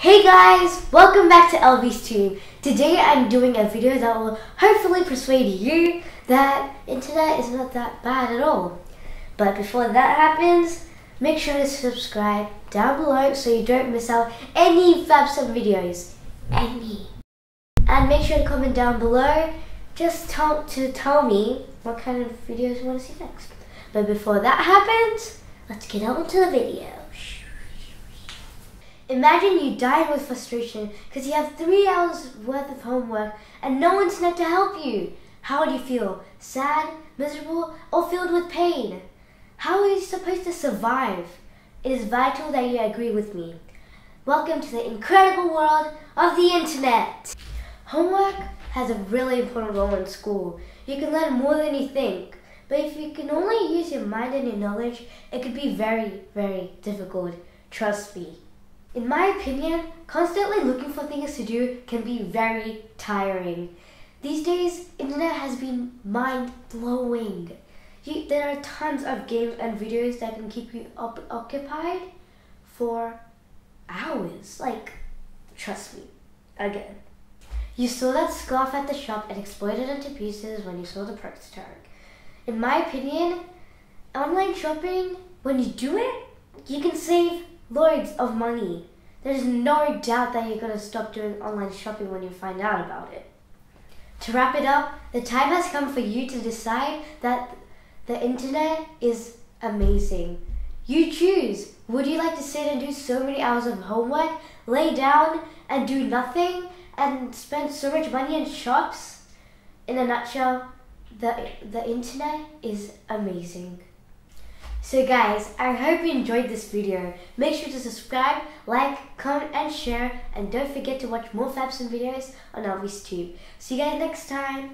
Hey guys, welcome back to Elves Tube. Today I'm doing a video that will hopefully persuade you that internet is not that bad at all. But before that happens, make sure to subscribe down below so you don't miss out any Fabsum videos. Any. And make sure to comment down below just tell, to tell me what kind of videos you want to see next. But before that happens, let's get on to the video. Imagine you dying with frustration because you have three hours worth of homework and no one's there to help you. How would you feel? Sad, miserable, or filled with pain? How are you supposed to survive? It is vital that you agree with me. Welcome to the incredible world of the internet. Homework has a really important role in school. You can learn more than you think. But if you can only use your mind and your knowledge, it could be very, very difficult. Trust me. In my opinion, constantly looking for things to do can be very tiring. These days, internet has been mind-blowing. there are tons of games and videos that can keep you up, occupied for hours. Like, trust me, again. You saw that scarf at the shop and exploded into pieces when you saw the price tag. In my opinion, online shopping, when you do it, you can save loads of money. There's no doubt that you're going to stop doing online shopping when you find out about it. To wrap it up, the time has come for you to decide that the internet is amazing. You choose. Would you like to sit and do so many hours of homework, lay down and do nothing, and spend so much money in shops? In a nutshell, the, the internet is amazing. So guys, I hope you enjoyed this video. Make sure to subscribe, like, comment and share and don't forget to watch more Fabson videos on Elves Tube. See you guys next time.